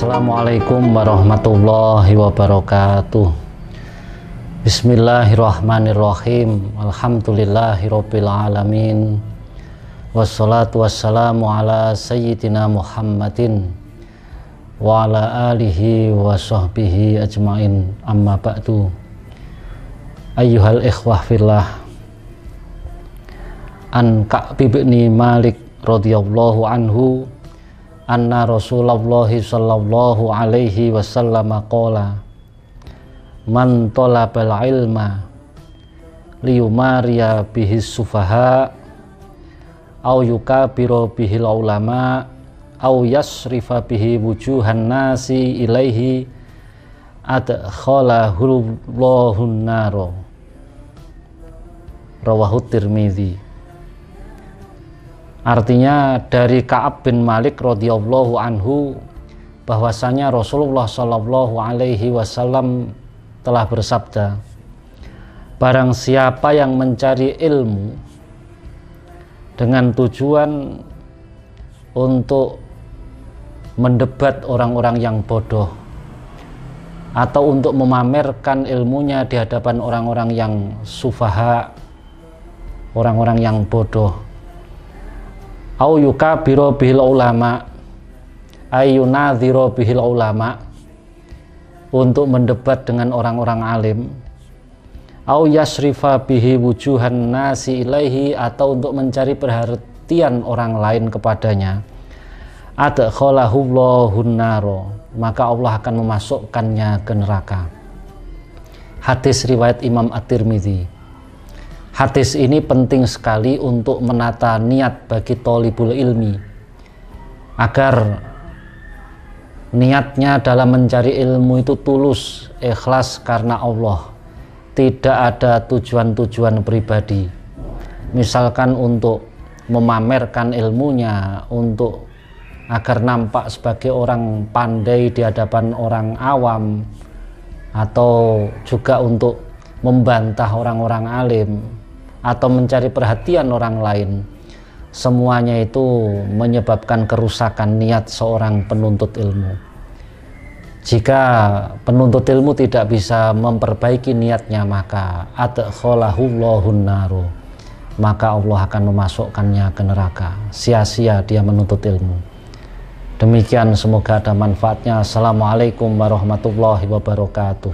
Assalamualaikum warahmatullahi wabarakatuh. Bismillahirrahmanirrahim. Alhamdulillahirabbil alamin. Wassalatu wassalamu ala sayyidina Muhammadin wa ala alihi wa sahbihi ajmain. Amma ba'du. Ayyuhal ikhwah fillah. An Ka'bi bin Malik radhiyallahu anhu anna Rasulullah sallallahu alaihi wasallam qala man talabal ilma liyumariya bihi sufaha au yukabiru bihi ulama au yasrifa bihi wujuhan nasi ilaihi adkhalahullahu naro rawahu tirmidzi artinya dari Ka'ab bin Malik radhiyallahu anhu bahwasanya Rasulullah shallallahu alaihi wasallam telah bersabda barang siapa yang mencari ilmu dengan tujuan untuk mendebat orang-orang yang bodoh atau untuk memamerkan ilmunya di hadapan orang-orang yang sufaha orang-orang yang bodoh au yukabiro bihil ulama. Ayunadhiro bihil ulama. Untuk mendebat dengan orang-orang alim. Au yasrifa bihi wujuhan nasi ilaihi atau untuk mencari perhatian orang lain kepadanya. Adkhalahullahu naro. Maka Allah akan memasukkannya ke neraka. Hadis riwayat Imam At-Tirmidzi hadis ini penting sekali untuk menata niat bagi tolibul ilmi agar niatnya dalam mencari ilmu itu tulus, ikhlas karena Allah. Tidak ada tujuan-tujuan pribadi. Misalkan untuk memamerkan ilmunya, untuk agar nampak sebagai orang pandai di hadapan orang awam, atau juga untuk membantah orang-orang alim, atau mencari perhatian orang lain. Semuanya itu menyebabkan kerusakan niat seorang penuntut ilmu. Jika penuntut ilmu tidak bisa memperbaiki niatnya maka naru maka Allah akan memasukkannya ke neraka. Sia-sia dia menuntut ilmu. Demikian semoga ada manfaatnya. Assalamualaikum warahmatullahi wabarakatuh.